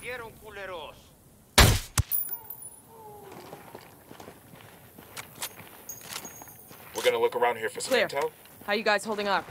Vieron culeros. We're gonna look around here for some Clear. intel. How you guys holding up?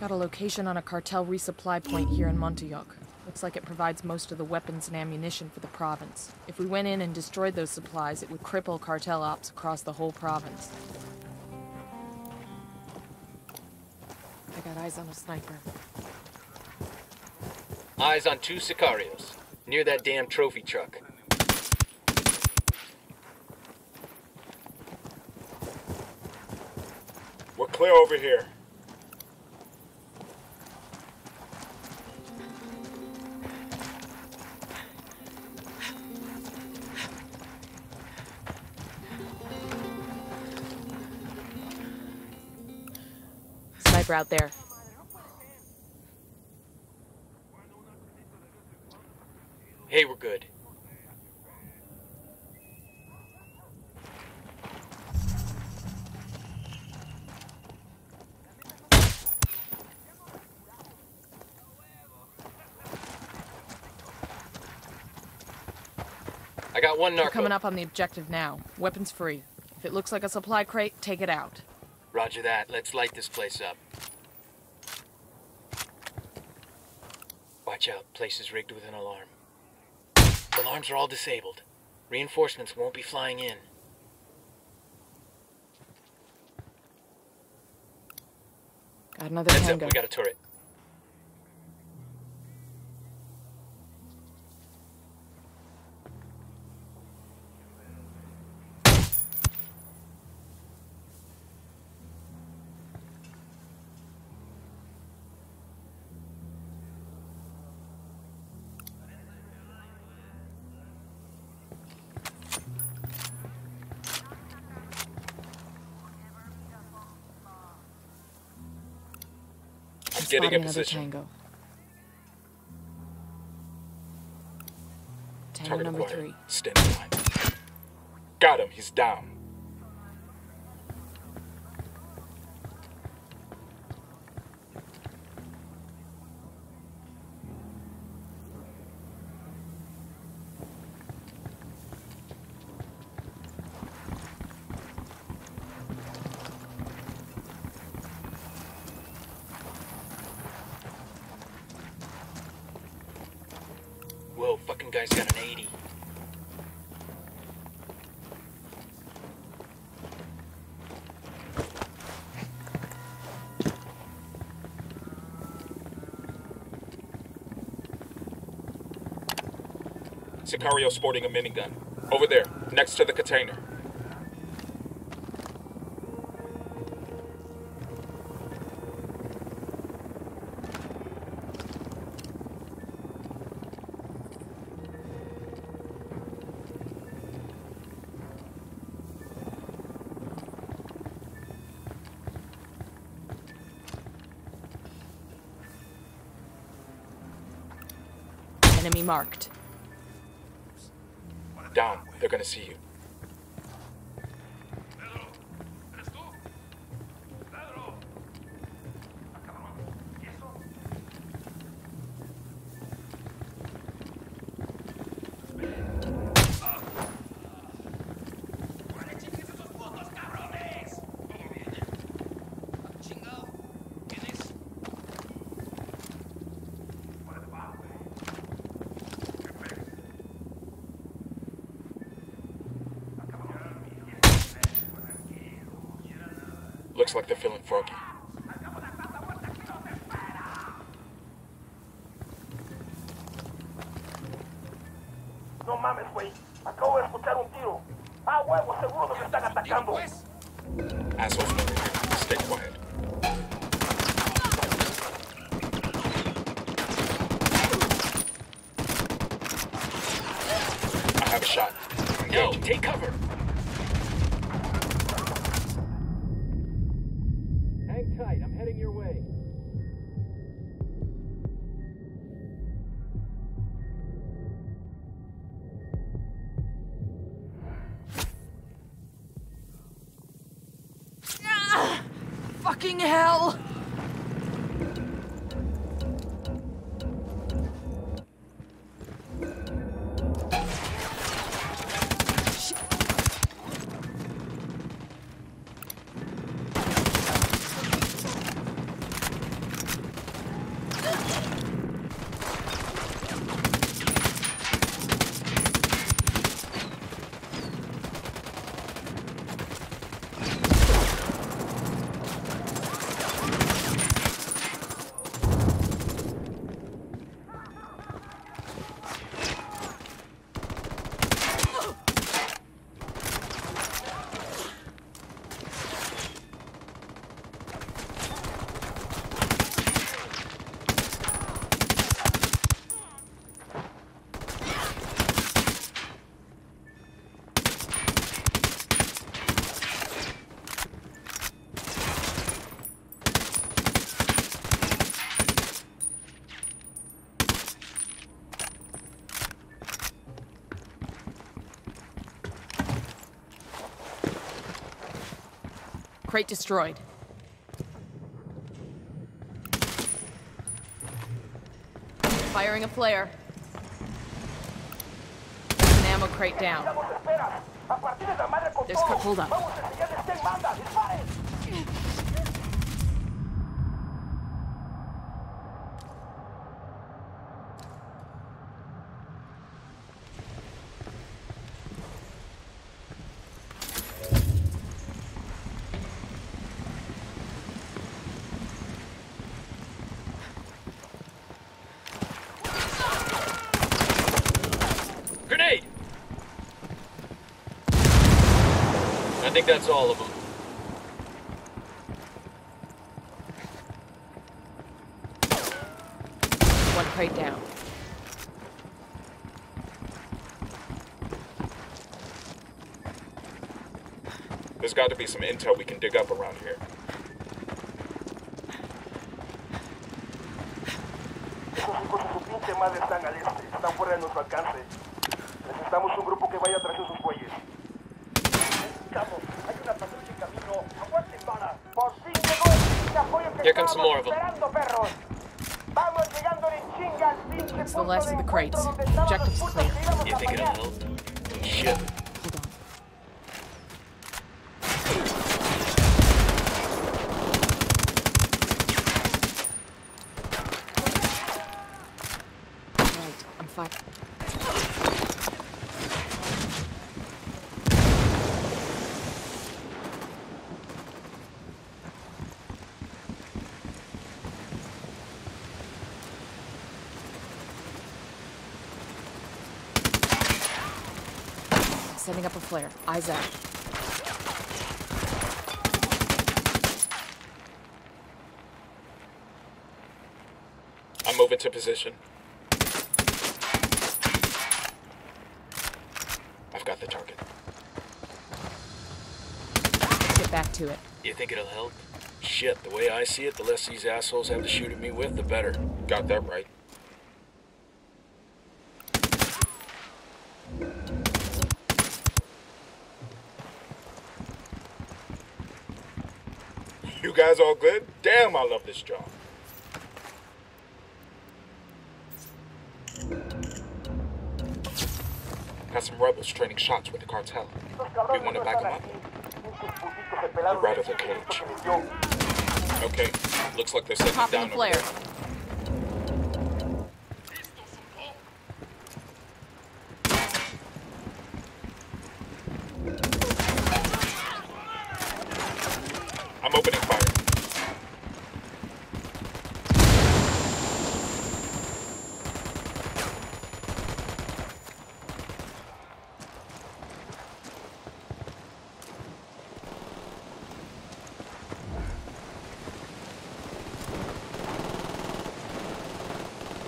Got a location on a cartel resupply point here in Montuyoc. Looks like it provides most of the weapons and ammunition for the province. If we went in and destroyed those supplies, it would cripple cartel ops across the whole province. I got eyes on a sniper. Eyes on two Sicarios, near that damn trophy truck. We're clear over here. Sniper out there. Hey, we're good. I got one We're coming up on the objective now. Weapons free. If it looks like a supply crate, take it out. Roger that. Let's light this place up. Watch out. Place is rigged with an alarm. Alarms are all disabled. Reinforcements won't be flying in. Got another up. tango. We got a turret. Getting another position. tango. Tango Target number acquired. three. Standing by. Got him. He's down. Whoa, fucking guy's got an 80. Sicario sporting a minigun. Over there, next to the container. Enemy marked. Down. They're gonna see you. Looks like they're feeling froggy. No mames, güey. Acabo de escuchar un tiro. Ah, huevo, seguro nos están atacando. Assholes over. Stay quiet. I have a shot. Yo, Engage. take cover. Fucking hell! Crate destroyed. Firing a flare. An ammo crate down. Vamos, espera. A partir de la madre con There's hold up. Think that's all of them. One crate down. There's got to be some intel we can dig up around here. Esos hijos de su pinche madre están al este. Están fuera de nuestro alcance. Necesitamos un grupo que vaya tras esos güeyes. Here comes some more of them. esperando, perros. Vamos llegando en chinga al pinche It's the last of the crates. encuentro donde estaban los Objective's clear. You think it'll help? Shit. Hold on. Right, I'm fine. Setting up a flare. Eyes out. I'm moving to position. I've got the target. Get back to it. You think it'll help? Shit, the way I see it, the less these assholes have to shoot at me with, the better. Got that right. You guys all good? Damn, I love this job. Got some rebels trading shots with the cartel. We want to back them up. aquí. Pinches putitos Right of the cage. susto que les dio. Okay, looks like they're setting Popping down the over flare. there.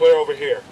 Clear over here.